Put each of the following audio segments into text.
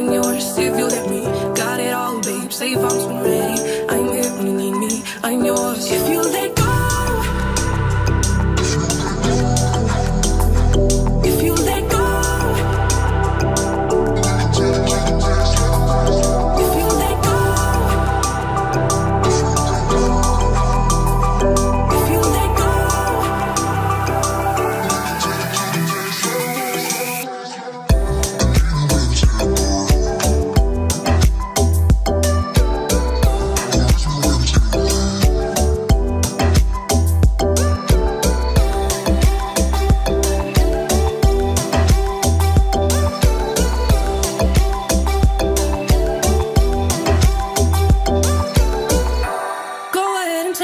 I'm yours if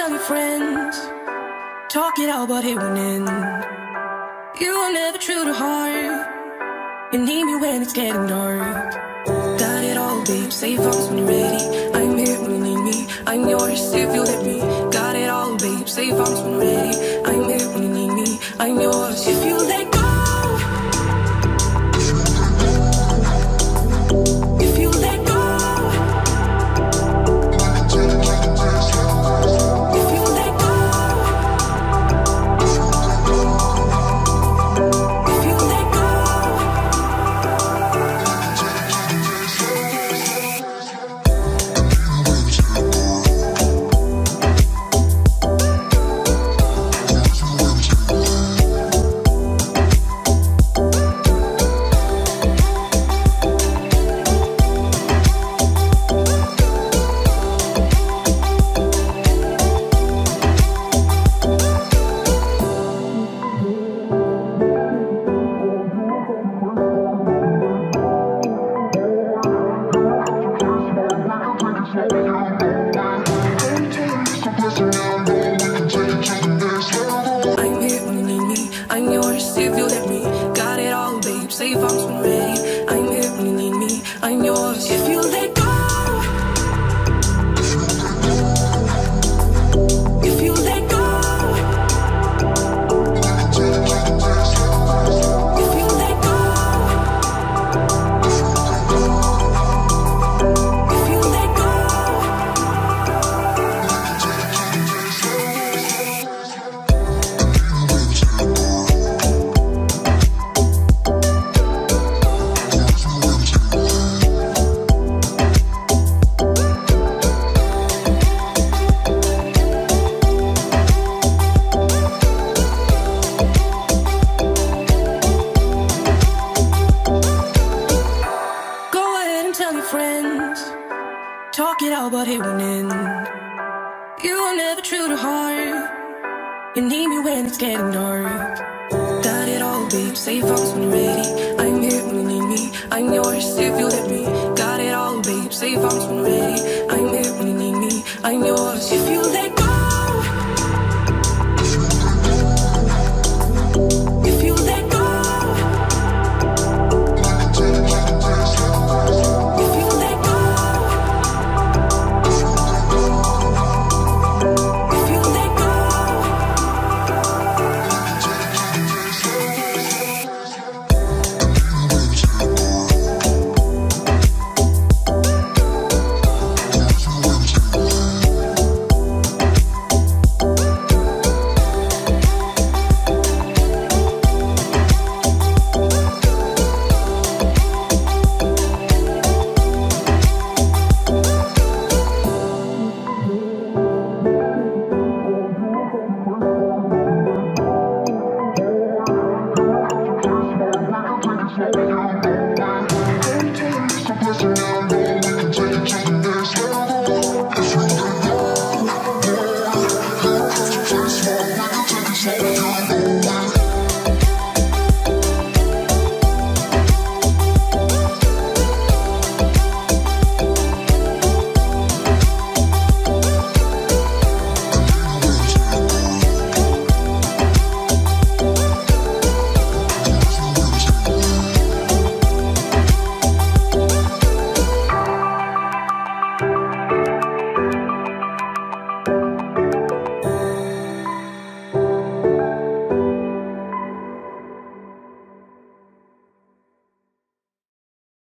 tell your friends. Talk it out, but it won't end. You are never true to heart. You need me when it's getting dark. Got it all, babe. Save house when you're ready. I'm here when you need me. I'm yours if you let me. Got it all, babe. Save house when you're ready. I'm here when you need me. I'm yours if you let go. I'm yours if you let me. Got it all, babe. Save house when tell your friends. Talk it out, but it won't end. You are never true to heart. You need me when it's getting dark. Got it all, babe. Save house when you're ready. I'm here when you need me. I'm yours if you let me. Got it all, babe. Save house when you're ready. I'm here when you need me. I'm yours if you let go. Thank